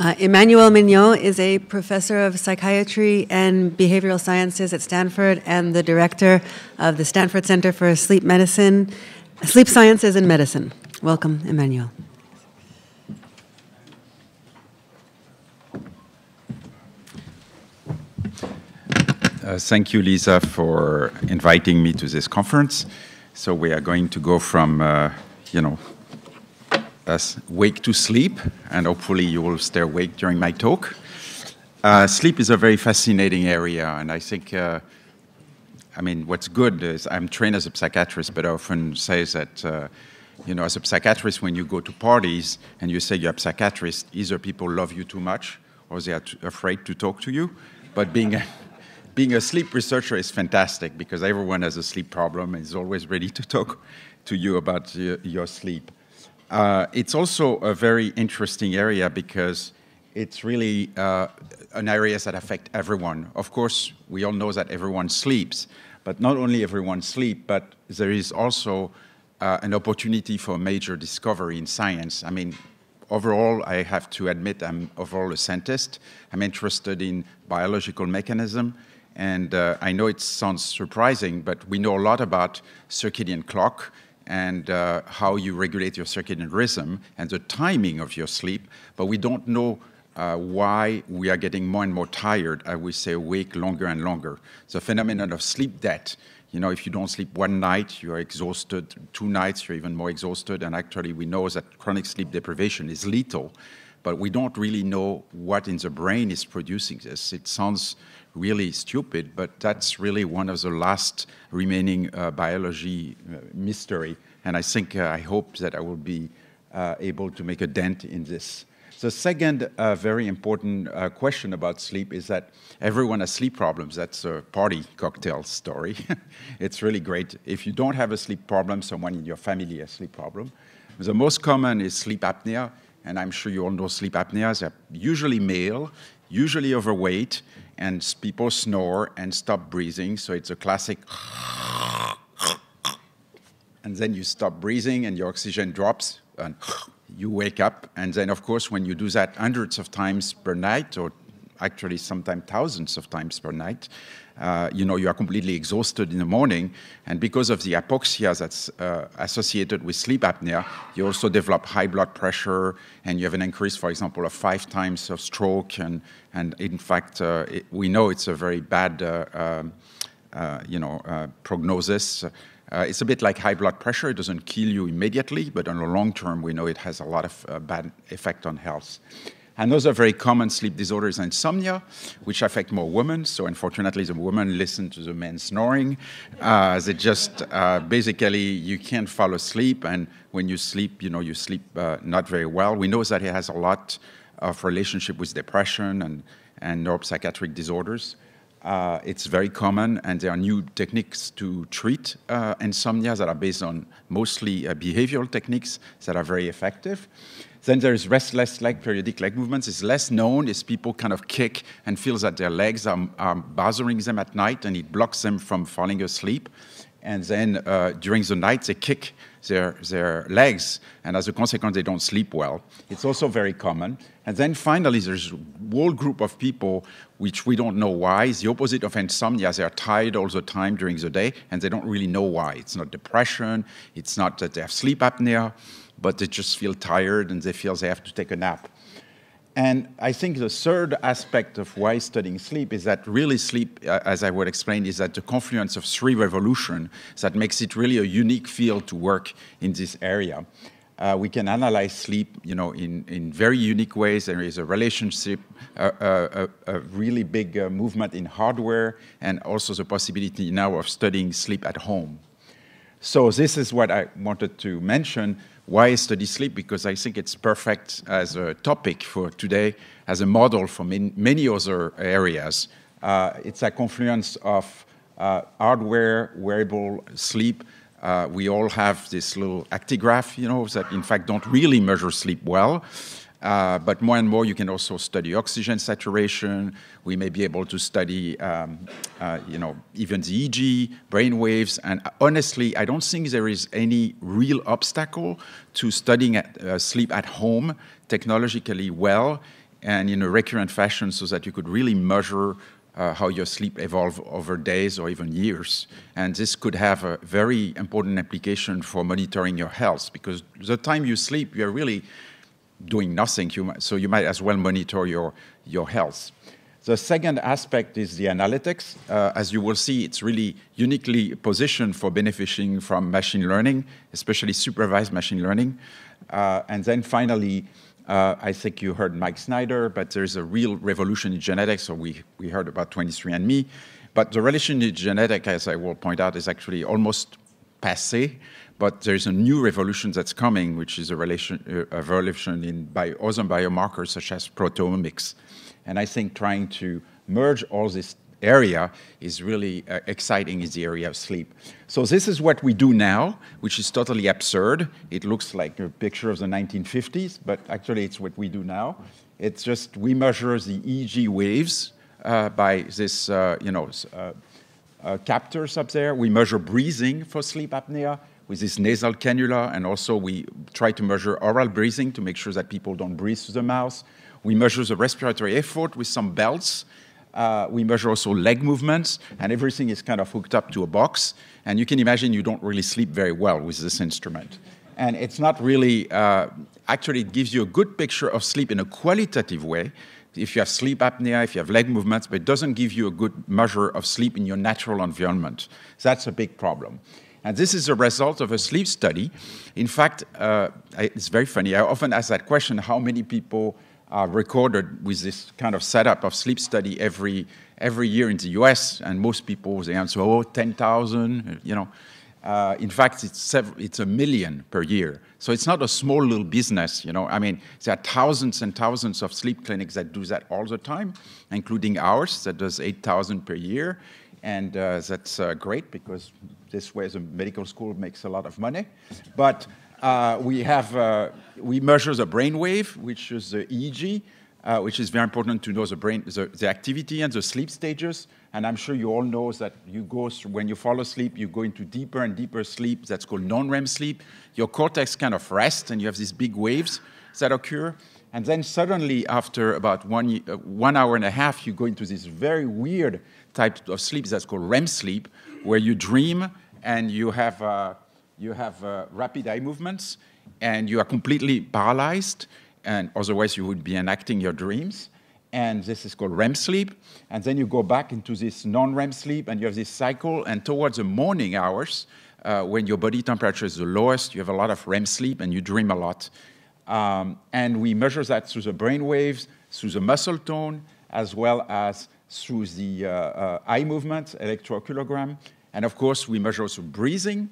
Uh, Emmanuel Mignot is a professor of psychiatry and behavioral sciences at Stanford and the director of the Stanford Center for Sleep Medicine, Sleep Sciences and Medicine. Welcome, Emmanuel. Uh, thank you, Lisa, for inviting me to this conference. So we are going to go from, uh, you know, wake to sleep, and hopefully you will stay awake during my talk. Uh, sleep is a very fascinating area, and I think, uh, I mean, what's good is I'm trained as a psychiatrist, but I often say that, uh, you know, as a psychiatrist, when you go to parties and you say you're a psychiatrist, either people love you too much or they are afraid to talk to you. But being a, being a sleep researcher is fantastic because everyone has a sleep problem and is always ready to talk to you about your sleep. Uh, it's also a very interesting area because it's really uh, an area that affect everyone. Of course, we all know that everyone sleeps, but not only everyone sleep, but there is also uh, an opportunity for a major discovery in science. I mean, overall, I have to admit I'm overall a scientist. I'm interested in biological mechanism, and uh, I know it sounds surprising, but we know a lot about circadian clock, and uh, how you regulate your circadian rhythm and the timing of your sleep, but we don't know uh, why we are getting more and more tired, I would say awake longer and longer. The phenomenon of sleep debt. You know, if you don't sleep one night, you are exhausted. Two nights, you're even more exhausted. And actually, we know that chronic sleep deprivation is lethal, but we don't really know what in the brain is producing this. It sounds really stupid, but that's really one of the last remaining uh, biology uh, mystery. And I think, uh, I hope that I will be uh, able to make a dent in this. The second uh, very important uh, question about sleep is that everyone has sleep problems. That's a party cocktail story. it's really great. If you don't have a sleep problem, someone in your family has sleep problem. The most common is sleep apnea, and I'm sure you all know sleep apnea. They're usually male, usually overweight, and people snore and stop breathing. So it's a classic. And then you stop breathing and your oxygen drops and you wake up. And then, of course, when you do that hundreds of times per night, or actually sometimes thousands of times per night, uh, you know, you are completely exhausted in the morning. And because of the hypoxia that's uh, associated with sleep apnea, you also develop high blood pressure and you have an increase, for example, of five times of stroke. And, and in fact, uh, it, we know it's a very bad, uh, um, uh, you know, prognosis. it's a bit like high blood pressure. It doesn't kill you immediately, but on the long term, we know it has a lot of bad effect on health. Another very common sleep disorder is insomnia, which affect more women. So unfortunately, the women listen to the men snoring. Uh, they just uh, basically you can't fall asleep, and when you sleep, you know you sleep uh, not very well. We know that it has a lot of relationship with depression and and neuropsychiatric disorders. Uh, it's very common, and there are new techniques to treat uh, insomnia that are based on mostly uh, behavioral techniques that are very effective. Then there's restless leg, periodic leg movements. It's less known as people kind of kick and feel that their legs are, are bothering them at night and it blocks them from falling asleep. And then uh, during the night, they kick their, their legs, and as a consequence, they don't sleep well. It's also very common. And then finally, there's a whole group of people which we don't know why. It's the opposite of insomnia. They are tired all the time during the day, and they don't really know why. It's not depression, it's not that they have sleep apnea, but they just feel tired and they feel they have to take a nap. And I think the third aspect of why studying sleep is that really sleep, uh, as I would explain, is that the confluence of three revolutions that makes it really a unique field to work in this area. Uh, we can analyze sleep, you know, in, in very unique ways. There is a relationship, uh, uh, a, a, really big uh, movement in hardware, and also the possibility now of studying sleep at home. So this is what I wanted to mention. Why study sleep? Because I think it's perfect as a topic for today, as a model for many other areas. Uh, it's a confluence of uh, hardware, wearable, sleep. Uh, we all have this little actigraph, you know, that in fact don't really measure sleep well. Uh, but more and more, you can also study oxygen saturation. We may be able to study, um, uh, you know, even the EEG, brain waves. And honestly, I don't think there is any real obstacle to studying at, uh, sleep at home technologically well and in a recurrent fashion so that you could really measure uh, how your sleep evolve over days or even years. And this could have a very important application for monitoring your health because the time you sleep, you're really doing nothing, so you might as well monitor your, your health. The second aspect is the analytics. Uh, as you will see, it's really uniquely positioned for benefiting from machine learning, especially supervised machine learning. Uh, and then finally, uh, I think you heard Mike Snyder, but there's a real revolution in genetics. So we, we heard about 23andMe. But the relation in genetic, as I will point out, is actually almost passe. But there's a new revolution that's coming, which is a, relation, uh, a revolution in bio, other biomarkers such as proteomics. And I think trying to merge all this area is really uh, exciting is the area of sleep. So this is what we do now, which is totally absurd. It looks like a picture of the 1950s, but actually it's what we do now. It's just we measure the EEG waves uh, by this, uh, you know, uh, uh, captors up there. We measure breathing for sleep apnea with this nasal cannula, and also we try to measure oral breathing to make sure that people don't breathe through the mouth. We measure the respiratory effort with some belts uh, we measure also leg movements, and everything is kind of hooked up to a box. And you can imagine you don't really sleep very well with this instrument. And it's not really, uh, actually, it gives you a good picture of sleep in a qualitative way. If you have sleep apnea, if you have leg movements, but it doesn't give you a good measure of sleep in your natural environment. That's a big problem. And this is a result of a sleep study. In fact, uh, it's very funny. I often ask that question how many people are recorded with this kind of setup of sleep study every, every year in the US, and most people, they answer, oh, 10,000, you know. Uh, in fact, it's, it's a million per year. So it's not a small little business, you know. I mean, there are thousands and thousands of sleep clinics that do that all the time, including ours that does 8,000 per year. And uh, that's uh, great because this way the medical school makes a lot of money. But uh, we have uh, we measure the brain wave, which is the EEG, uh, which is very important to know the brain, the, the, activity and the sleep stages. And I'm sure you all know that you go through, when you fall asleep, you go into deeper and deeper sleep. That's called non-REM sleep. Your cortex kind of rests, and you have these big waves that occur. And then suddenly, after about one, uh, one hour and a half, you go into this very weird type of sleep that's called REM sleep, where you dream and you have uh, you have uh, rapid eye movements, and you are completely paralyzed, and otherwise you would be enacting your dreams. And this is called REM sleep. And then you go back into this non-REM sleep, and you have this cycle. And towards the morning hours, uh, when your body temperature is the lowest, you have a lot of REM sleep, and you dream a lot. Um, and we measure that through the brain waves, through the muscle tone, as well as through the uh, uh, eye movement, electrooculogram. And of course, we measure also breathing,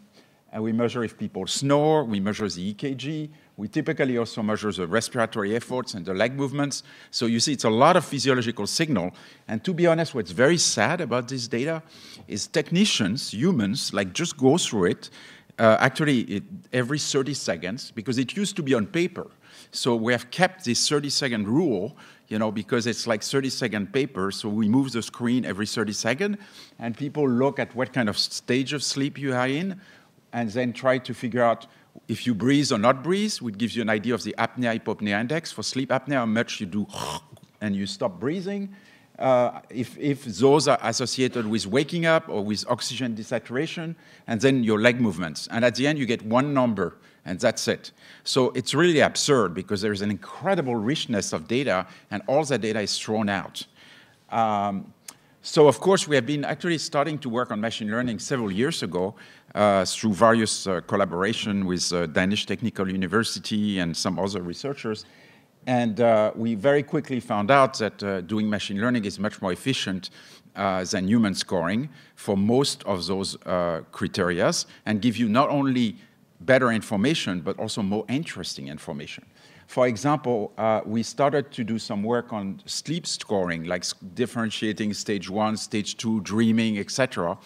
and we measure if people snore, we measure the EKG, we typically also measure the respiratory efforts and the leg movements. So you see, it's a lot of physiological signal. And to be honest, what's very sad about this data is technicians, humans, like just go through it, uh, actually it, every 30 seconds, because it used to be on paper. So we have kept this 30 second rule, you know, because it's like 30 second paper. So we move the screen every 30 second, and people look at what kind of stage of sleep you are in and then try to figure out if you breathe or not breathe, which gives you an idea of the apnea hypopnea index. For sleep apnea, how much you do and you stop breathing. Uh, if, if those are associated with waking up or with oxygen desaturation, and then your leg movements. And at the end, you get one number, and that's it. So it's really absurd because there's an incredible richness of data, and all that data is thrown out. Um, so, of course, we have been actually starting to work on machine learning several years ago, uh, through various uh, collaboration with uh, Danish Technical University and some other researchers. And uh, we very quickly found out that uh, doing machine learning is much more efficient uh, than human scoring for most of those criteria and give you not only better information, but also more interesting information. For example, uh, we started to do some work on sleep scoring, like differentiating stage one, stage two, dreaming, etc.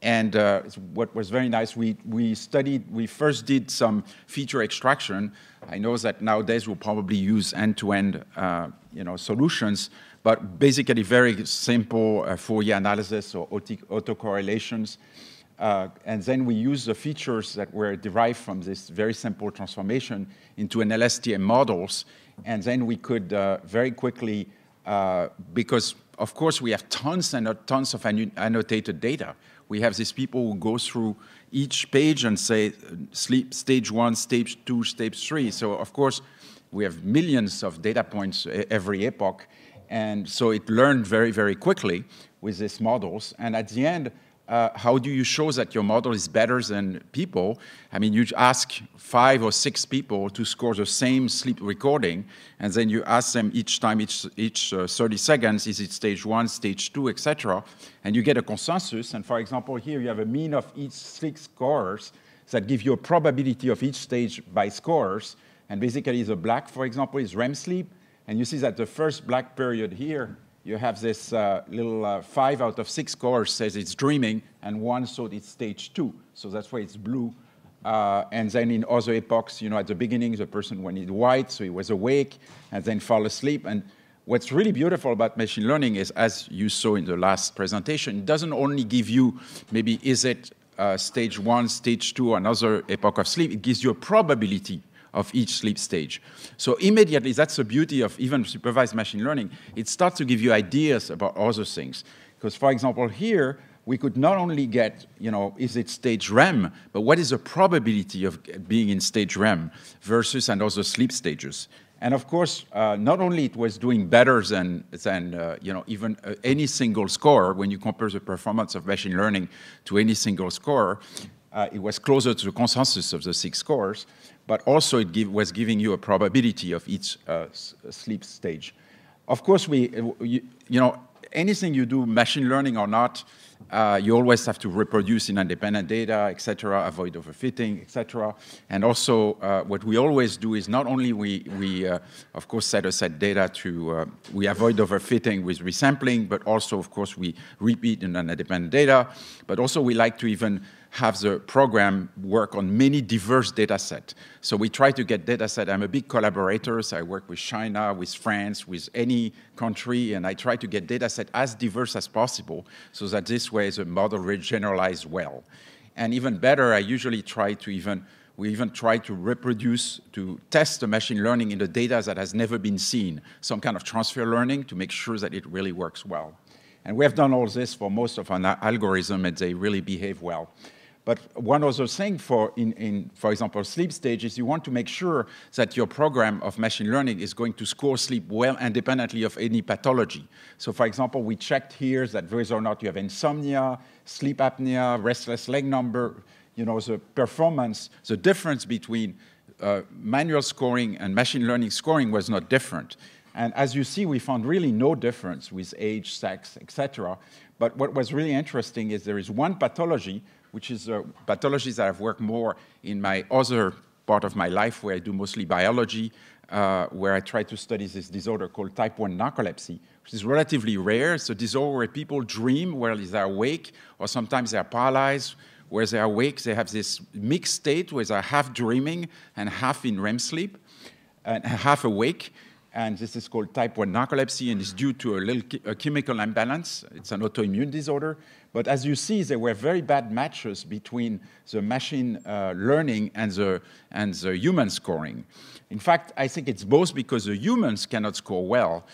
And uh, what was very nice, we, we studied, we first did some feature extraction. I know that nowadays we'll probably use end-to-end uh, you know, solutions, but basically very simple uh, Fourier analysis or autocorrelations. Uh, and then we use the features that were derived from this very simple transformation into an LSTM models. And then we could uh, very quickly, uh, because of course we have tons and tons of annotated data. We have these people who go through each page and say sleep stage one, stage two, stage three. So of course we have millions of data points every epoch. And so it learned very, very quickly with these models. And at the end, uh, how do you show that your model is better than people? I mean, you ask five or six people to score the same sleep recording, and then you ask them each time, each, each uh, 30 seconds, is it stage one, stage two, etc., and you get a consensus. And for example, here you have a mean of each six scores that give you a probability of each stage by scores. And basically, the black, for example, is REM sleep, and you see that the first black period here you have this uh, little uh, five out of six scores says it's dreaming, and one thought it's stage two. So that's why it's blue. Uh, and then in other epochs, you know, at the beginning, the person went white, so he was awake, and then fall asleep. And what's really beautiful about machine learning is, as you saw in the last presentation, it doesn't only give you maybe is it uh, stage one, stage two, another epoch of sleep, it gives you a probability of each sleep stage. So immediately, that's the beauty of even supervised machine learning. It starts to give you ideas about other things. Because, for example, here, we could not only get, you know, is it stage REM, but what is the probability of being in stage REM versus and other sleep stages. And of course, uh, not only it was doing better than, than uh, you know, even uh, any single score, when you compare the performance of machine learning to any single score, uh, it was closer to the consensus of the six scores but also it give, was giving you a probability of each uh, sleep stage. Of course, we, uh, you, you, know, anything you do, machine learning or not, uh, you always have to reproduce in independent data, et cetera, avoid overfitting, et cetera. And also, uh, what we always do is not only we, we uh, of course, set aside data to, uh, we avoid overfitting with resampling, but also, of course, we repeat in independent data, but also we like to even have the program work on many diverse data sets. So we try to get data set. I'm a big collaborator, so I work with China, with France, with any country, and I try to get data set as diverse as possible so that this way the model will generalize well. And even better, I usually try to even we even try to reproduce, to test the machine learning in the data that has never been seen, some kind of transfer learning to make sure that it really works well. And we have done all this for most of our algorithms, and they really behave well. But one other thing for, in, in, for example, sleep stage is you want to make sure that your program of machine learning is going to score sleep well independently of any pathology. So for example, we checked here that whether or not you have insomnia, sleep apnea, restless leg number, you know, the performance, the difference between uh, manual scoring and machine learning scoring was not different. And as you see, we found really no difference with age, sex, etc. But what was really interesting is there is one pathology which is uh, pathologies that I've worked more in my other part of my life where I do mostly biology, uh, where I try to study this disorder called type 1 narcolepsy, which is relatively rare. It's a disorder where people dream while they're awake, or sometimes they're paralyzed. Where they're awake, they have this mixed state where they're half dreaming and half in REM sleep, and half awake and this is called type 1 narcolepsy, and it's due to a little a chemical imbalance. It's an autoimmune disorder. But as you see, there were very bad matches between the machine uh, learning and the, and the human scoring. In fact, I think it's both because the humans cannot score well,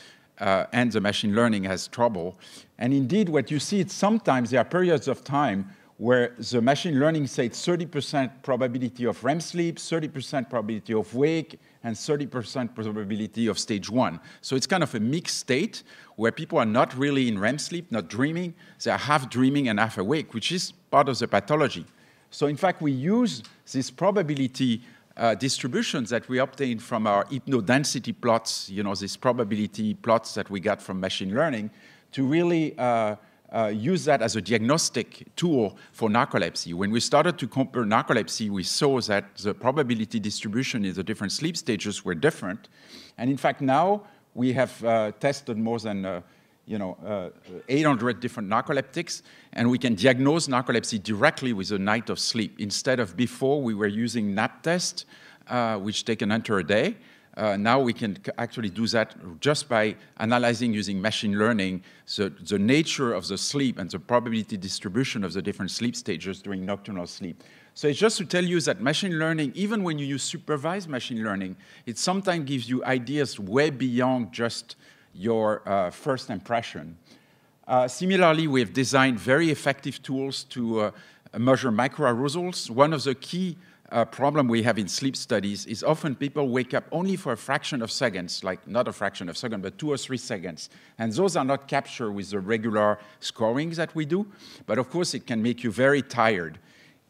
uh, and the machine learning has trouble. And indeed, what you see is sometimes there are periods of time where the machine learning says 30% probability of REM sleep, 30% probability of wake, and 30% probability of stage one. So it's kind of a mixed state where people are not really in REM sleep, not dreaming. They are half dreaming and half awake, which is part of the pathology. So in fact, we use this probability uh, distributions that we obtain from our hypnodensity plots, you know, these probability plots that we got from machine learning, to really uh, uh, use that as a diagnostic tool for narcolepsy. When we started to compare narcolepsy, we saw that the probability distribution in the different sleep stages were different. And in fact, now we have uh, tested more than uh, you know, uh, 800 different narcoleptics, and we can diagnose narcolepsy directly with a night of sleep. Instead of before, we were using NAP test, uh, which take an enter a day, uh, now we can actually do that just by analyzing using machine learning the, the nature of the sleep and the probability distribution of the different sleep stages during nocturnal sleep. So it's just to tell you that machine learning, even when you use supervised machine learning, it sometimes gives you ideas way beyond just your uh, first impression. Uh, similarly, we have designed very effective tools to uh, measure microarousals. One of the key uh, problem we have in sleep studies is often people wake up only for a fraction of seconds, like not a fraction of second, but two or three seconds. And those are not captured with the regular scoring that we do. But of course, it can make you very tired.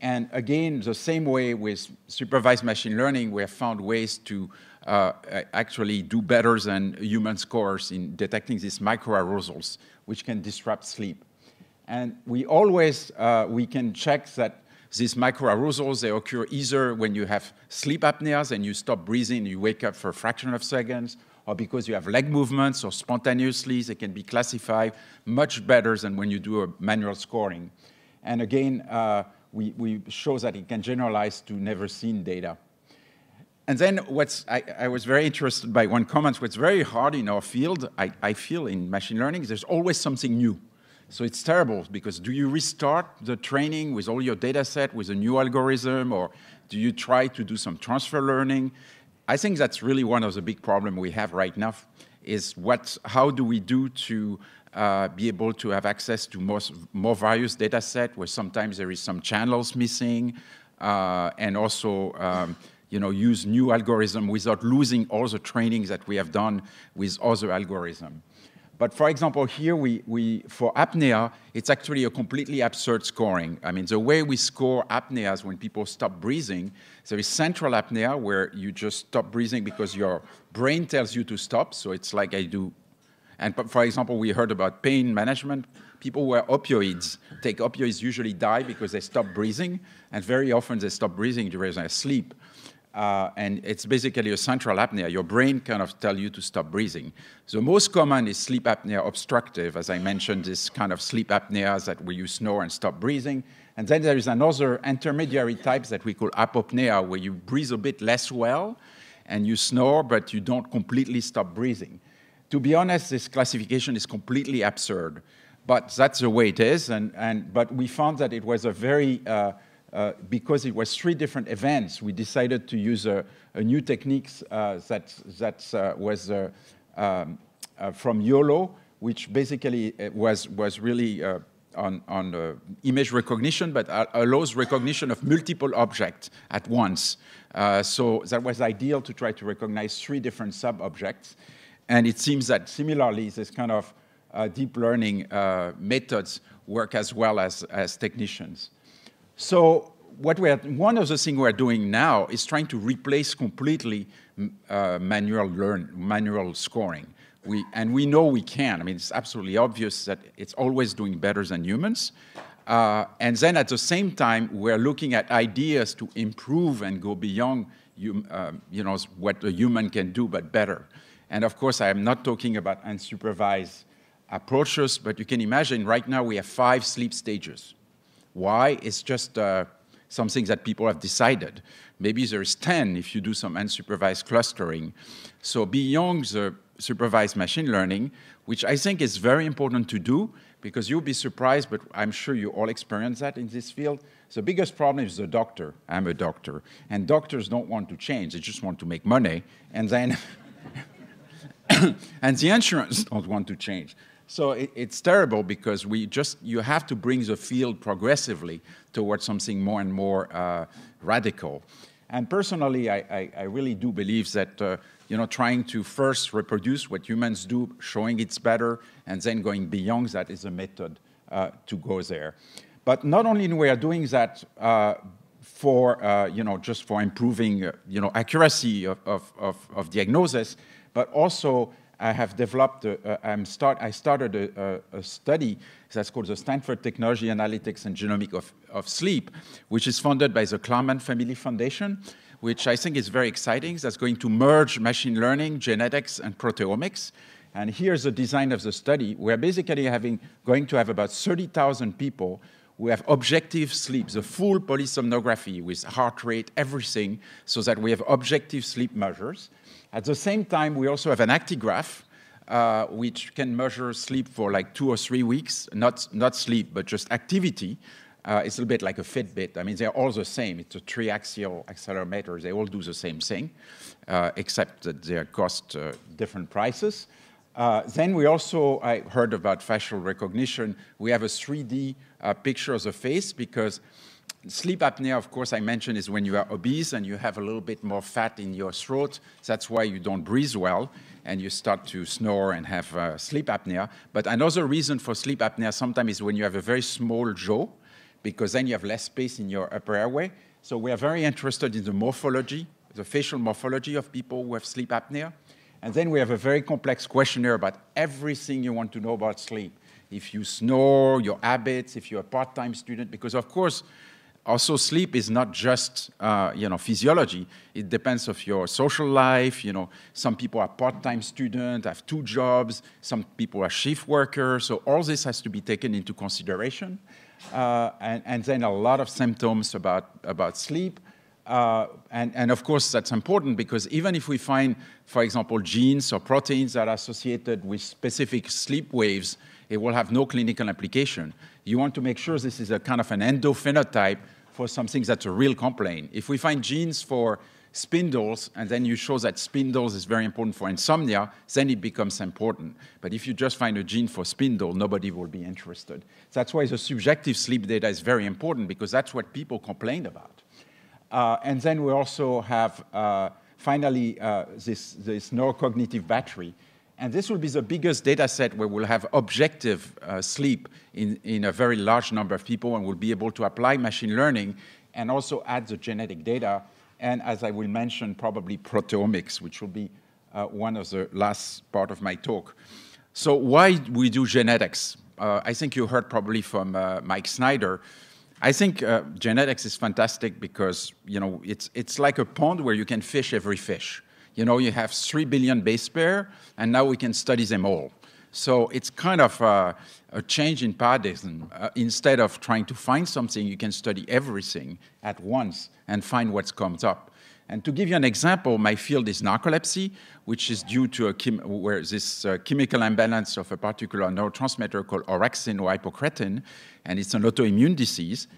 And again, the same way with supervised machine learning, we have found ways to uh, actually do better than human scores in detecting these microarousals, which can disrupt sleep. And we always, uh, we can check that these microarousals, they occur either when you have sleep apneas and you stop breathing, you wake up for a fraction of seconds, or because you have leg movements or spontaneously, they can be classified much better than when you do a manual scoring. And again, uh, we, we show that it can generalize to never seen data. And then what's, I, I, was very interested by one comment, what's very hard in our field, I, I feel in machine learning, there's always something new. So it's terrible because do you restart the training with all your data set with a new algorithm or do you try to do some transfer learning? I think that's really one of the big problems we have right now is what, how do we do to uh, be able to have access to more, more various data set where sometimes there is some channels missing uh, and also um, you know, use new algorithm without losing all the trainings that we have done with other algorithms. But for example, here we, we, for apnea, it's actually a completely absurd scoring. I mean, the way we score apneas when people stop breathing, there is central apnea where you just stop breathing because your brain tells you to stop. So it's like I do. And for example, we heard about pain management. People who are opioids take opioids usually die because they stop breathing, and very often they stop breathing during their sleep. Uh, and it's basically a central apnea. Your brain kind of tell you to stop breathing. The most common is sleep apnea obstructive, as I mentioned, this kind of sleep apneas that where you snore and stop breathing. And then there is another intermediary type that we call hypopnea, where you breathe a bit less well and you snore, but you don't completely stop breathing. To be honest, this classification is completely absurd, but that's the way it is. And, and, but we found that it was a very uh, uh, because it was three different events, we decided to use a, a new technique uh, that, that uh, was uh, um, uh, from YOLO, which basically was, was really on, on image recognition, but allows recognition of multiple objects at once. so that was ideal to try to recognize three different sub-objects. And it seems that similarly, this kind of deep learning methods work as well as, as technicians. So what we are, one of the things we're doing now is trying to replace completely uh, manual learn, manual scoring. We, and we know we can. I mean, it's absolutely obvious that it's always doing better than humans. Uh, and then at the same time, we're looking at ideas to improve and go beyond uh, you know, what a human can do, but better. And of course, I am not talking about unsupervised approaches, but you can imagine right now we have five sleep stages. Why? It's just uh, something that people have decided. Maybe there's 10 if you do some unsupervised clustering. So beyond the supervised machine learning, which I think is very important to do, because you'll be surprised, but I'm sure you all experience that in this field. The biggest problem is the doctor. I'm a doctor. And doctors don't want to change, they just want to make money. And then, and the insurance don't want to change. So it, it's terrible because we just you have to bring the field progressively towards something more and more uh, radical. And personally, I, I, I, really do believe that uh, you know trying to first reproduce what humans do, showing it's better, and then going beyond that is a method uh, to go there. But not only we are doing that uh, for uh, you know just for improving uh, you know accuracy of, of, of, of diagnosis, but also I have developed, a, uh, I'm start, I started a, a, a, study that's called the Stanford Technology Analytics and Genomics of, of Sleep, which is funded by the Klarman Family Foundation, which I think is very exciting. That's going to merge machine learning, genetics, and proteomics. And here's the design of the study. We're basically having, going to have about 30,000 people who have objective sleep, the full polysomnography with heart rate, everything, so that we have objective sleep measures. At the same time, we also have an actigraph, uh, which can measure sleep for like two or three weeks, not, not sleep, but just activity. Uh, it's a little bit like a Fitbit. I mean, they're all the same. It's a triaxial accelerometer. They all do the same thing, uh, except that they cost uh, different prices. Uh, then we also, I heard about facial recognition. We have a 3D uh, picture of the face because sleep apnea, of course, I mentioned is when you are obese and you have a little bit more fat in your throat. That's why you don't breathe well and you start to snore and have uh, sleep apnea. But another reason for sleep apnea sometimes is when you have a very small jaw, because then you have less space in your upper airway. So we are very interested in the morphology, the facial morphology of people who have sleep apnea. And then we have a very complex questionnaire about everything you want to know about sleep. If you snore, your habits, if you're a part-time student, because of course, also sleep is not just uh, you know physiology. It depends of your social life you know. Some people are part-time students have two jobs. Some people are shift workers so all this has to be taken into consideration. Uh, and, and, then a lot of symptoms about, about sleep. Uh, and, and, of course that's important because even if we find for example genes or proteins that are associated with specific sleep waves it will have no clinical application. You want to make sure this is a kind of an endophenotype for something that's a real complaint. If we find genes for spindles, and then you show that spindles is very important for insomnia, then it becomes important. But if you just find a gene for spindle, nobody will be interested. That's why the subjective sleep data is very important, because that's what people complain about. Uh, and then we also have, uh, finally, uh, this, this neurocognitive battery. And this will be the biggest data set where we'll have objective uh, sleep in, in a very large number of people and we'll be able to apply machine learning and also add the genetic data. And as I will mention, probably proteomics, which will be uh, one of the last part of my talk. So why we do genetics? Uh, I think you heard probably from uh, Mike Snyder. I think uh, genetics is fantastic because you know it's it's like a pond where you can fish every fish. You know, you have three billion base pair, and now we can study them all. So it's kind of a, a change in paradigm. Uh, instead of trying to find something, you can study everything at once and find what comes up. And to give you an example, my field is narcolepsy, which is due to a where this uh, chemical imbalance of a particular neurotransmitter called orexin or hypocretin, and it's an autoimmune disease.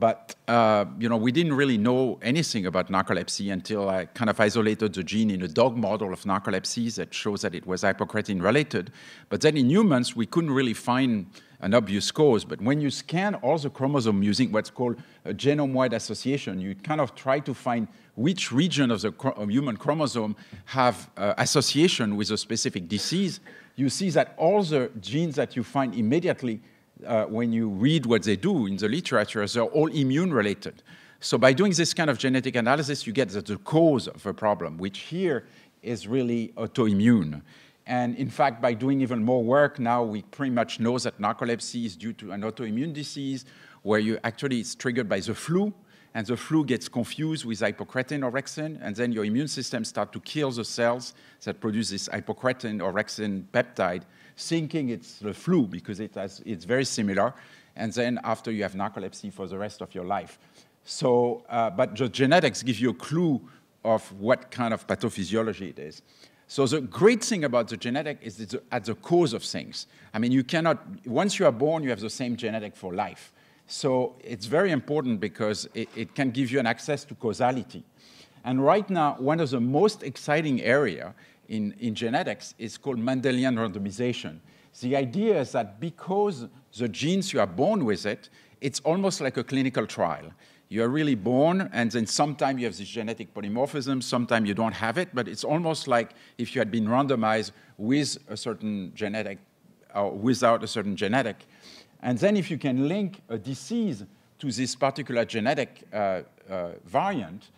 But uh, you know, we didn't really know anything about narcolepsy until I kind of isolated the gene in a dog model of narcolepsy that shows that it was hypocretin related. But then in humans, we couldn't really find an obvious cause. But when you scan all the chromosomes using what's called a genome-wide association, you kind of try to find which region of the human chromosome have uh, association with a specific disease. You see that all the genes that you find immediately uh, when you read what they do in the literature, they're all immune related. So by doing this kind of genetic analysis, you get the, the cause of a problem, which here is really autoimmune. And in fact, by doing even more work, now we pretty much know that narcolepsy is due to an autoimmune disease where you actually it's triggered by the flu, and the flu gets confused with hypocretin orexin, and then your immune system starts to kill the cells that produce this hypocretin orexin peptide, thinking it's the flu because it has, it's very similar. And then after you have narcolepsy for the rest of your life. So, uh, but the genetics give you a clue of what kind of pathophysiology it is. So the great thing about the genetic is it's at the cause of things. I mean, you cannot, once you are born, you have the same genetic for life. So it's very important because it, it can give you an access to causality. And right now, one of the most exciting area in, in genetics is called Mendelian randomization. The idea is that because the genes you are born with it, it's almost like a clinical trial. You are really born, and then sometimes you have this genetic polymorphism, sometimes you don't have it, but it's almost like if you had been randomized with a certain genetic or without a certain genetic. And then if you can link a disease to this particular genetic uh, uh, variant,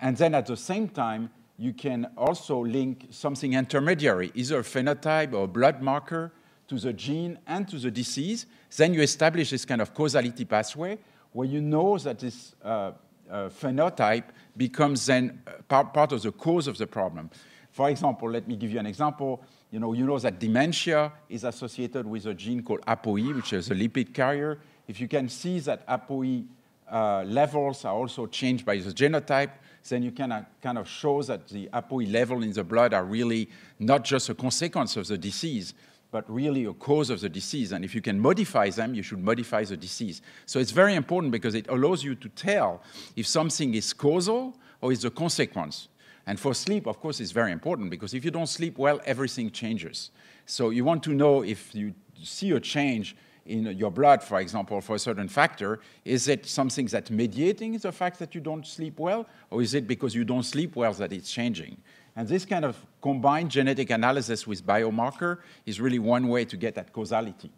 and then at the same time, you can also link something intermediary, either a phenotype or a blood marker to the gene and to the disease. Then you establish this kind of causality pathway where you know that this uh, uh, phenotype becomes then uh, part, part of the cause of the problem. For example, let me give you an example. You know, you know that dementia is associated with a gene called ApoE, which is a lipid carrier. If you can see that ApoE uh, levels are also changed by the genotype, then you can uh, kind of show that the ApoE level in the blood are really not just a consequence of the disease, but really a cause of the disease. And if you can modify them, you should modify the disease. So it's very important because it allows you to tell if something is causal or is a consequence. And for sleep, of course, it's very important because if you don't sleep well, everything changes. So you want to know if you see a change in your blood, for example, for a certain factor, is it something that's mediating the fact that you don't sleep well, or is it because you don't sleep well that it's changing? And this kind of combined genetic analysis with biomarker is really one way to get at causality.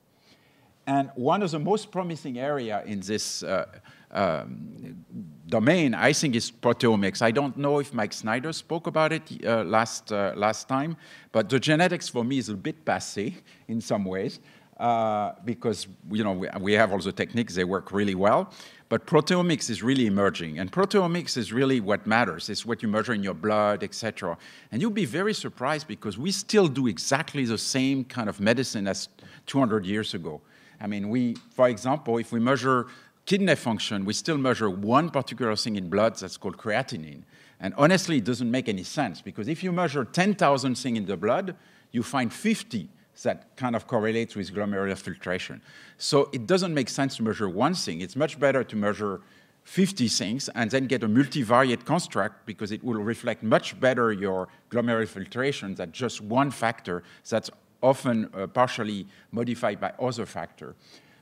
And one of the most promising area in this uh, um, domain, I think, is proteomics. I don't know if Mike Snyder spoke about it uh, last, uh, last time, but the genetics for me is a bit passé in some ways uh, because you know we, we, have all the techniques; they work really well. But proteomics is really emerging, and proteomics is really what matters. It's what you measure in your blood, etc. And you'll be very surprised because we still do exactly the same kind of medicine as 200 years ago. I mean, we, for example, if we measure kidney function, we still measure one particular thing in blood that's called creatinine. And honestly, it doesn't make any sense because if you measure 10,000 things in the blood, you find 50 that kind of correlates with glomerular filtration. So it doesn't make sense to measure one thing. It's much better to measure 50 things and then get a multivariate construct because it will reflect much better your glomerular filtration than just one factor that's often uh, partially modified by other factor.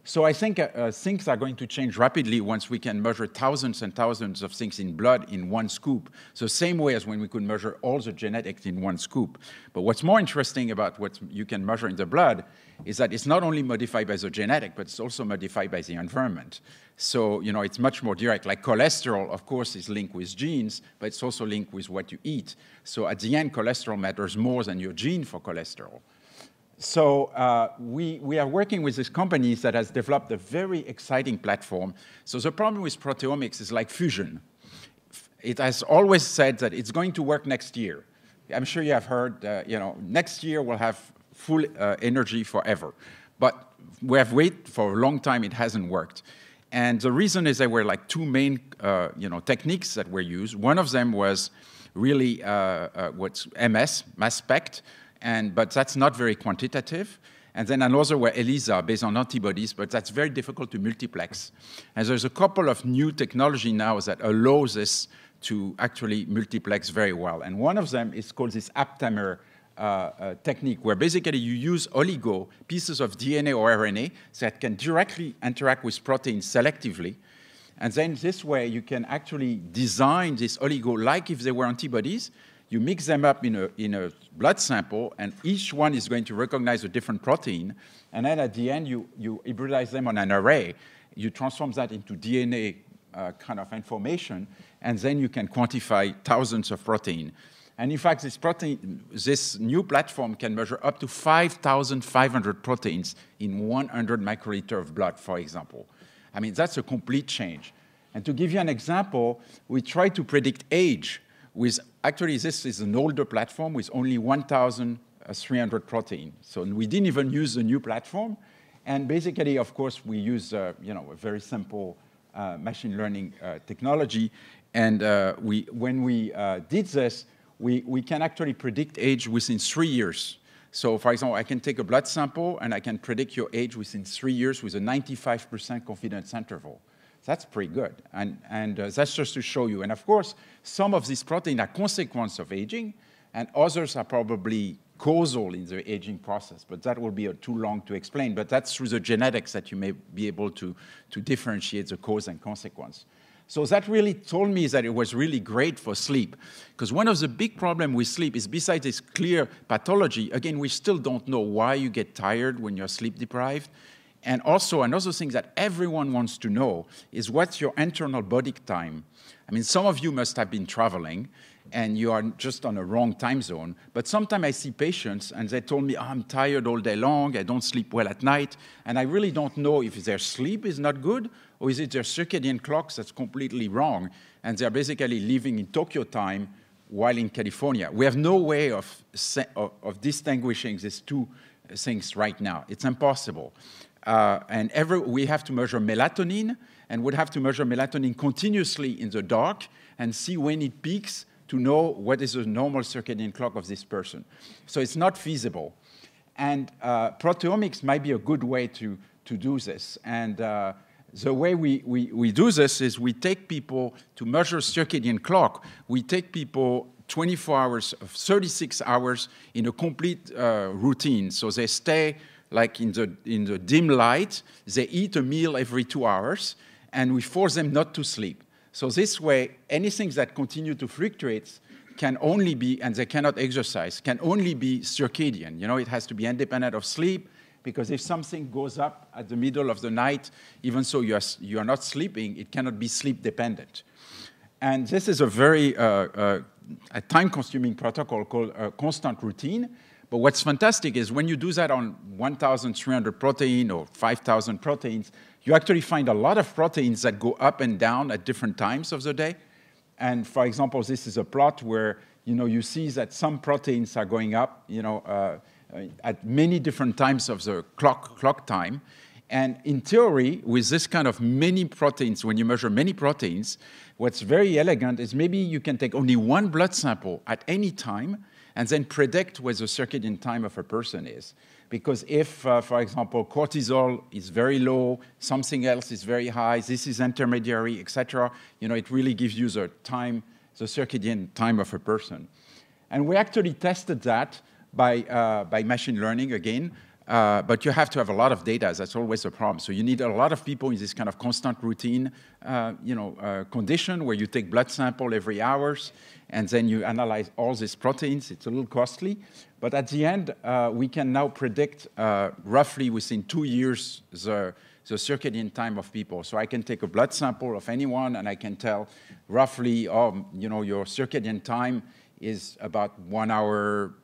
So I think uh, uh, things are going to change rapidly once we can measure thousands and thousands of things in blood in one scoop. So same way as when we could measure all the genetics in one scoop. But what's more interesting about what you can measure in the blood is that it's not only modified by the genetic, but it's also modified by the environment. So, you know, it's much more direct. Like cholesterol, of course, is linked with genes, but it's also linked with what you eat. So at the end, cholesterol matters more than your gene for cholesterol. So uh, we, we are working with this company that has developed a very exciting platform. So the problem with proteomics is like fusion. It has always said that it's going to work next year. I'm sure you have heard, uh, you know, next year we'll have full uh, energy forever. But we have waited for a long time, it hasn't worked. And the reason is there were like two main, uh, you know, techniques that were used. One of them was really uh, uh, what's MS, mass spect, and, but that's not very quantitative. And then another were ELISA based on antibodies, but that's very difficult to multiplex. And there's a couple of new technology now that allows us to actually multiplex very well. And one of them is called this aptamer uh, uh, technique, where basically you use oligo, pieces of DNA or RNA, that can directly interact with proteins selectively. And then this way you can actually design this oligo like if they were antibodies, you mix them up in a, in a blood sample, and each one is going to recognize a different protein. And then at the end, you, you hybridize them on an array. You transform that into DNA uh, kind of information, and then you can quantify thousands of protein. And in fact, this, protein, this new platform can measure up to 5,500 proteins in 100 microliter of blood, for example. I mean, that's a complete change. And to give you an example, we try to predict age with actually this is an older platform with only 1,300 protein. So we didn't even use the new platform. And basically, of course, we use uh, you know, a very simple uh, machine learning uh, technology. And uh, we, when we uh, did this, we, we can actually predict age within three years. So, for example, I can take a blood sample and I can predict your age within three years with a 95% confidence interval. That's pretty good. And, and uh, that's just to show you. And of course, some of these proteins are consequence of aging, and others are probably causal in the aging process. But that will be uh, too long to explain. But that's through the genetics that you may be able to, to differentiate the cause and consequence. So that really told me that it was really great for sleep. Because one of the big problems with sleep is besides this clear pathology, again, we still don't know why you get tired when you're sleep deprived. And also, another thing that everyone wants to know is what's your internal body time? I mean, some of you must have been traveling and you are just on a wrong time zone. But sometimes I see patients and they told me, oh, I'm tired all day long, I don't sleep well at night. And I really don't know if their sleep is not good or is it their circadian clocks that's completely wrong. And they're basically living in Tokyo time while in California. We have no way of, of, of distinguishing these two things right now. It's impossible. Uh, and every, we have to measure melatonin, and would have to measure melatonin continuously in the dark, and see when it peaks to know what is the normal circadian clock of this person. So it's not feasible. And uh, proteomics might be a good way to, to do this. And uh, the way we, we, we do this is we take people to measure circadian clock. We take people 24 hours, 36 hours in a complete uh, routine. So they stay like in the, in the dim light. They eat a meal every two hours, and we force them not to sleep. So this way, anything that continue to fluctuate can only be, and they cannot exercise, can only be circadian. You know, it has to be independent of sleep, because if something goes up at the middle of the night, even so you are, you are not sleeping, it cannot be sleep dependent. And this is a very uh, uh, time-consuming protocol called a constant routine. But what's fantastic is when you do that on 1,300 protein or 5,000 proteins, you actually find a lot of proteins that go up and down at different times of the day. And for example, this is a plot where you know you see that some proteins are going up, you know, uh, at many different times of the clock clock time. And in theory, with this kind of many proteins, when you measure many proteins, what's very elegant is maybe you can take only one blood sample at any time and then predict what the circadian time of a person is. Because if, uh, for example, cortisol is very low, something else is very high, this is intermediary, etc., you know, it really gives you the time, the circadian time of a person. And we actually tested that by, uh, by machine learning again. Uh, but you have to have a lot of data. That's always a problem. So you need a lot of people in this kind of constant routine, uh, you know, uh, condition where you take blood sample every hours and then you analyze all these proteins. It's a little costly, but at the end, uh, we can now predict uh, roughly within two years the the circadian time of people. So I can take a blood sample of anyone and I can tell roughly, oh, you know, your circadian time is about one hour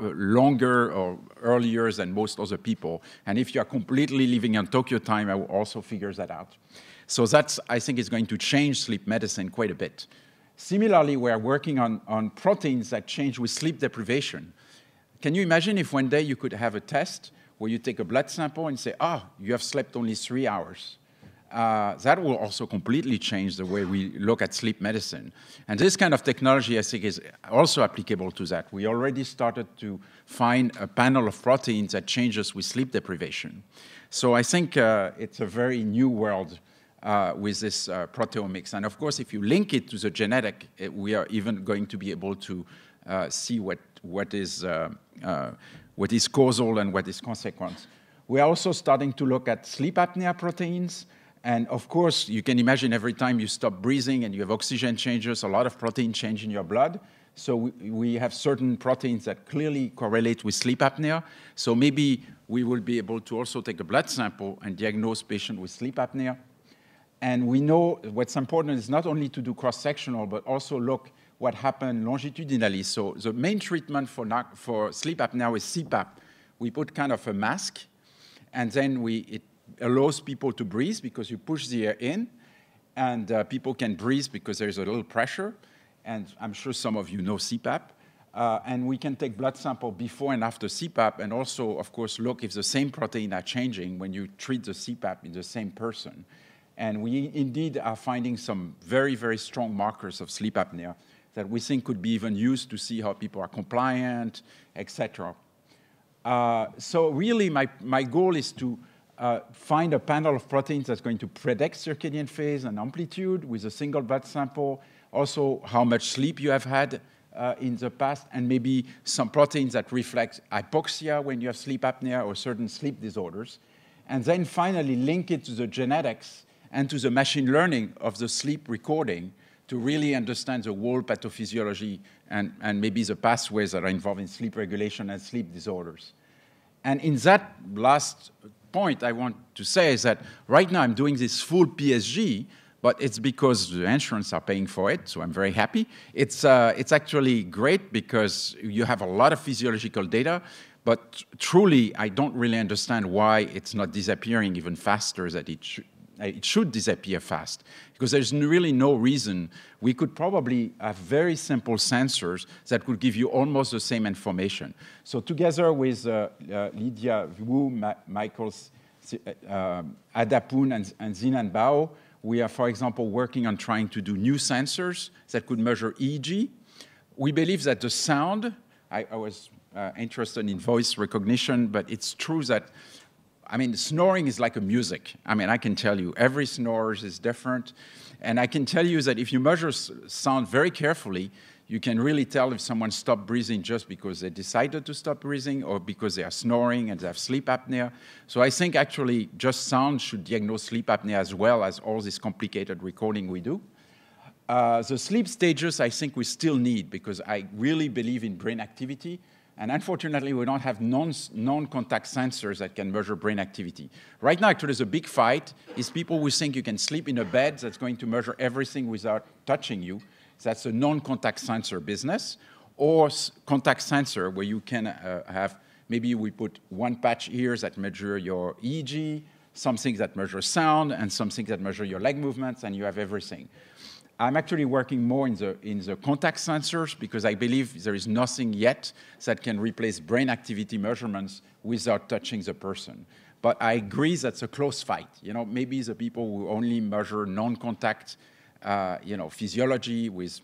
longer or earlier than most other people. And if you are completely living on Tokyo time, I will also figure that out. So that's, I think, is going to change sleep medicine quite a bit. Similarly, we are working on, on proteins that change with sleep deprivation. Can you imagine if one day you could have a test where you take a blood sample and say, ah, you have slept only three hours? Uh, that will also completely change the way we look at sleep medicine. And this kind of technology, I think, is also applicable to that. We already started to find a panel of proteins that changes with sleep deprivation. So I think uh, it's a very new world uh, with this uh, proteomics. And of course, if you link it to the genetic, it, we are even going to be able to uh, see what, what, is, uh, what is causal and what is consequence. We are also starting to look at sleep apnea proteins. And of course, you can imagine every time you stop breathing and you have oxygen changes, a lot of protein change in your blood. So we, have certain proteins that clearly correlate with sleep apnea. So maybe we will be able to also take a blood sample and diagnose patient with sleep apnea. And we know what's important is not only to do cross-sectional, but also look what happened longitudinally. So the main treatment for, for sleep apnea is CPAP. We put kind of a mask, and then we, it allows people to breathe because you push the air in, and uh, people can breathe because there's a little pressure. And I'm sure some of you know CPAP. Uh, and we can take blood sample before and after CPAP, and also, of course, look if the same protein are changing when you treat the CPAP in the same person. And we indeed are finding some very, very strong markers of sleep apnea that we think could be even used to see how people are compliant, etc. Uh, so really, my, my goal is to uh, find a panel of proteins that's going to predict circadian phase and amplitude with a single blood sample, also how much sleep you have had uh, in the past, and maybe some proteins that reflect hypoxia when you have sleep apnea or certain sleep disorders. And then finally link it to the genetics and to the machine learning of the sleep recording to really understand the whole pathophysiology and, and maybe the pathways that are involved in sleep regulation and sleep disorders. And in that last point I want to say is that right now I'm doing this full PSG, but it's because the insurance are paying for it, so I'm very happy. It's, uh, it's actually great because you have a lot of physiological data, but truly I don't really understand why it's not disappearing even faster than it it should disappear fast because there's really no reason. We could probably have very simple sensors that could give you almost the same information. So together with uh, uh, Lydia Wu, Ma Michael uh, um, Ada Poon, and, and Zhenan Bao, We are, for example, working on trying to do new sensors that could measure EEG. We believe that the sound, I, I was uh, interested in voice recognition, but it's true that, I mean, snoring is like a music. I mean, I can tell you, every snorer is different. And I can tell you that if you measure sound very carefully, you can really tell if someone stopped breathing just because they decided to stop breathing or because they are snoring and they have sleep apnea. So I think actually just sound should diagnose sleep apnea as well as all this complicated recording we do. Uh, the sleep stages I think we still need because I really believe in brain activity. And unfortunately, we don't have non-contact sensors that can measure brain activity. Right now, actually, there's a big fight is people who think you can sleep in a bed that's going to measure everything without touching you. That's a non-contact sensor business, or contact sensor where you can uh, have, maybe we put one patch here that measure your EEG, something that measures sound, and something that measure your leg movements, and you have everything. I'm actually working more in the, in the contact sensors because I believe there is nothing yet that can replace brain activity measurements without touching the person. But I agree that's a close fight. You know, maybe the people who only measure non-contact uh, you know, physiology with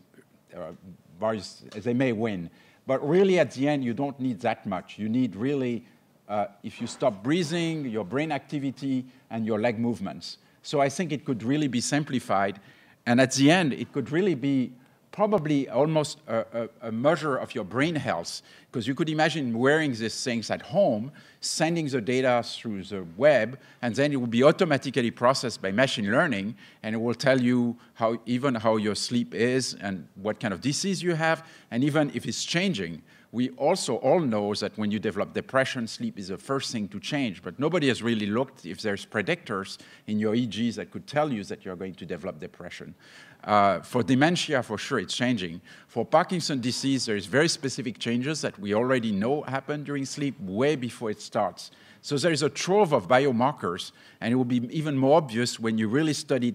uh, various, they may win. But really, at the end, you don't need that much. You need really, uh, if you stop breathing, your brain activity, and your leg movements. So I think it could really be simplified. And at the end, it could really be probably almost a, a, a, measure of your brain health, because you could imagine wearing these things at home, sending the data through the web, and then it will be automatically processed by machine learning, and it will tell you how even how your sleep is and what kind of disease you have, and even if it's changing. We also all know that when you develop depression, sleep is the first thing to change, but nobody has really looked if there's predictors in your EEGs that could tell you that you're going to develop depression. Uh, for dementia, for sure, it's changing. For Parkinson's disease, there is very specific changes that we already know happen during sleep way before it starts. So there is a trove of biomarkers, and it will be even more obvious when you really study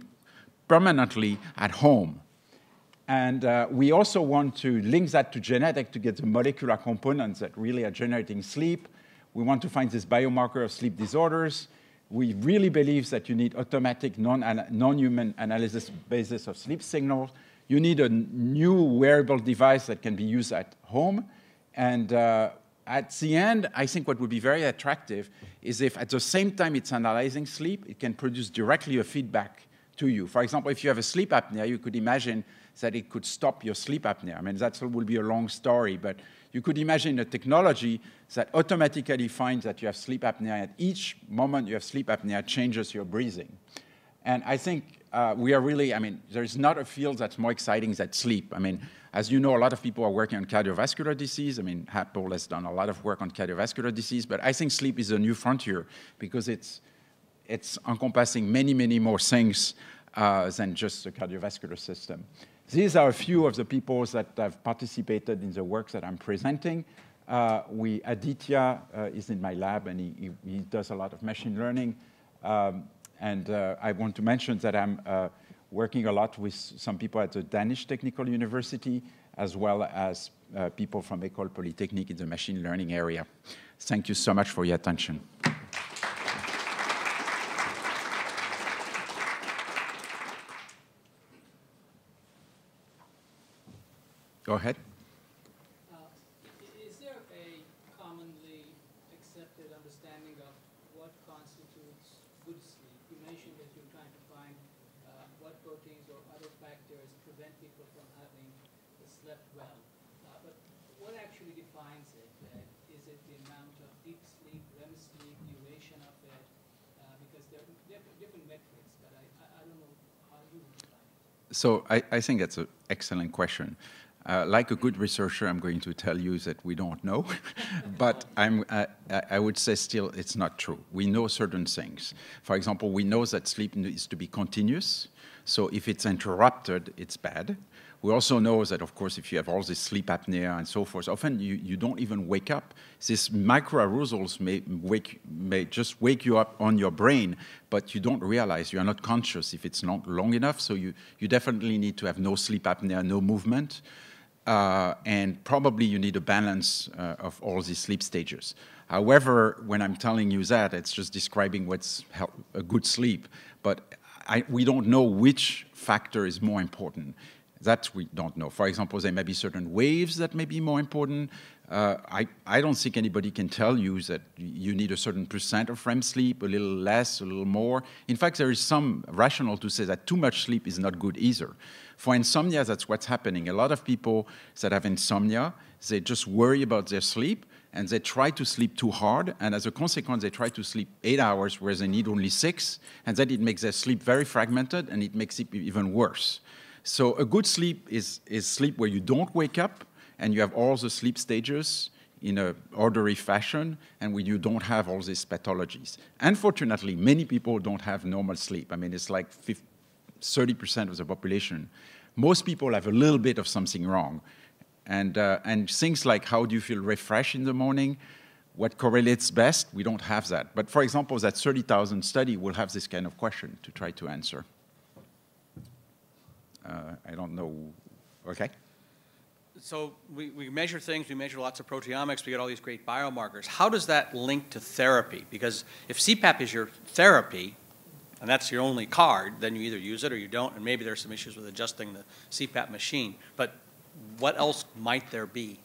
permanently at home. And uh, we also want to link that to genetic to get the molecular components that really are generating sleep. We want to find this biomarker of sleep disorders we really believe that you need automatic non-human analysis basis of sleep signals. You need a new wearable device that can be used at home. And uh, at the end, I think what would be very attractive is if at the same time it's analyzing sleep, it can produce directly a feedback to you. For example, if you have a sleep apnea, you could imagine that it could stop your sleep apnea. I mean, that will be a long story, but you could imagine a technology that automatically finds that you have sleep apnea. At each moment you have sleep apnea, changes your breathing. And I think uh, we are really, I mean, there's not a field that's more exciting than sleep. I mean, as you know, a lot of people are working on cardiovascular disease. I mean, Apple has done a lot of work on cardiovascular disease, but I think sleep is a new frontier because it's, it's encompassing many, many more things uh, than just the cardiovascular system. These are a few of the people that have participated in the work that I'm presenting. Uh, we, Aditya uh, is in my lab and he, he, does a lot of machine learning. Um, and uh, I want to mention that I'm uh, working a lot with some people at the Danish Technical University, as well as uh, people from Ecole Polytechnique in the machine learning area. Thank you so much for your attention. Go ahead. Uh, is there a commonly accepted understanding of what constitutes good sleep? You mentioned that you're trying to find uh, what proteins or other factors prevent people from having slept well. Uh, but what actually defines it? Uh, it the amount of deep sleep, REM sleep, duration of it? Because there are different, different metrics, but I, I, I don't know how you define it. So I, I think that's an excellent question. Uh, like a good researcher, I'm going to tell you that we don't know, but I'm, uh, I would say still it's not true. We know certain things. For example, we know that sleep needs to be continuous, so if it's interrupted, it's bad. We also know that, of course, if you have all this sleep apnea and so forth, often you, you don't even wake up. These microarousals may, wake, may just wake you up on your brain, but you don't realize you are not conscious if it's not long enough. So you, you definitely need to have no sleep apnea, no movement. Uh, and probably you need a balance uh, of all these sleep stages. However, when I'm telling you that, it's just describing what's a good sleep. But I, we don't know which factor is more important. That we don't know. For example, there may be certain waves that may be more important. Uh, I, I don't think anybody can tell you that you need a certain percent of REM sleep, a little less, a little more. In fact, there is some rationale to say that too much sleep is not good either. For insomnia, that's what's happening. A lot of people that have insomnia, they just worry about their sleep and they try to sleep too hard, and as a consequence, they try to sleep eight hours where they need only six, and then it makes their sleep very fragmented and it makes it even worse. So a good sleep is, is sleep where you don't wake up and you have all the sleep stages in an orderly fashion and where you don't have all these pathologies. Unfortunately, many people don't have normal sleep. I mean, it's like 50, 30% of the population. Most people have a little bit of something wrong. And, uh, and things like how do you feel refreshed in the morning, what correlates best, we don't have that. But for example, that 30,000 study will have this kind of question to try to answer. Uh, I don't know. Okay. So we, we measure things, we measure lots of proteomics, we get all these great biomarkers. How does that link to therapy? Because if CPAP is your therapy, and that's your only card, then you either use it or you don't, and maybe there's some issues with adjusting the CPAP machine. But what else might there be?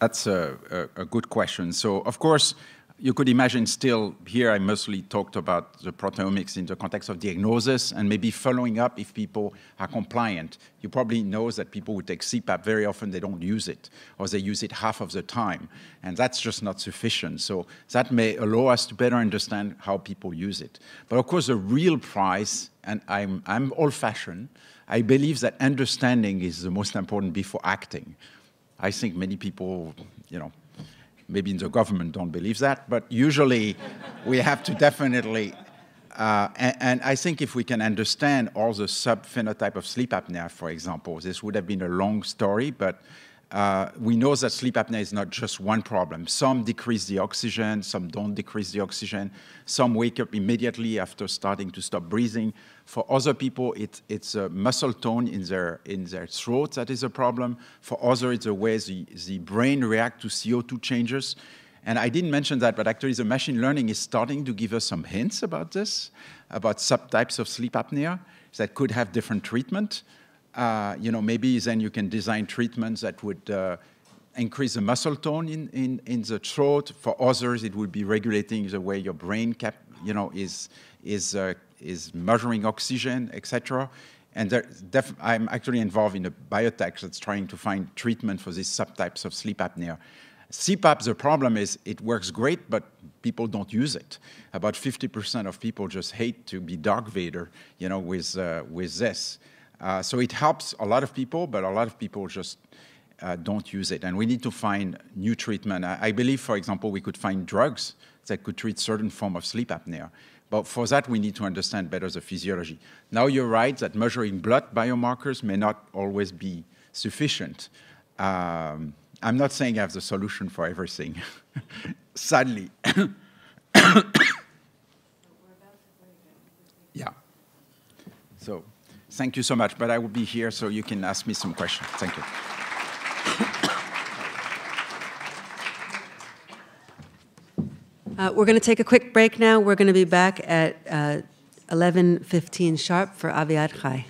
That's a, a, a good question. So, of course, you could imagine still here I mostly talked about the proteomics in the context of diagnosis and maybe following up if people are compliant. You probably know that people who take CPAP very often they don't use it or they use it half of the time and that's just not sufficient. So that may allow us to better understand how people use it. But of course the real prize, and I'm, I'm old-fashioned, I believe that understanding is the most important before acting. I think many people, you know, maybe in the government don't believe that, but usually we have to definitely. Uh, and, and, I think if we can understand all the subphenotype of sleep apnea, for example, this would have been a long story, but uh, we know that sleep apnea is not just one problem. Some decrease the oxygen, some don't decrease the oxygen, some wake up immediately after starting to stop breathing. For other people, it, it's a muscle tone in their, in their throat that is a problem. For others, it's the way the, the brain reacts to CO2 changes. And I didn't mention that, but actually the machine learning is starting to give us some hints about this, about subtypes of sleep apnea that could have different treatment uh, you know, maybe then you can design treatments that would uh, increase the muscle tone in, in, in the throat. For others, it would be regulating the way your brain cap, you know, is, is, uh, is measuring oxygen, etc. And there, I'm actually involved in a biotech that's trying to find treatment for these subtypes of sleep apnea. CPAP, the problem is it works great, but people don't use it. About 50% of people just hate to be Darth Vader, you know, with, uh, with this. Uh, so it helps a lot of people, but a lot of people just uh, don't use it. And we need to find new treatment. I, I, believe, for example, we could find drugs that could treat certain form of sleep apnea. But for that, we need to understand better the physiology. Now, you're right that measuring blood biomarkers may not always be sufficient. Um, I'm not saying I have the solution for everything, sadly. yeah. So. Thank you so much, but I will be here so you can ask me some questions. Thank you. Uh, we're going to take a quick break now. We're going to be back at uh, 11.15 sharp for Aviad Chai.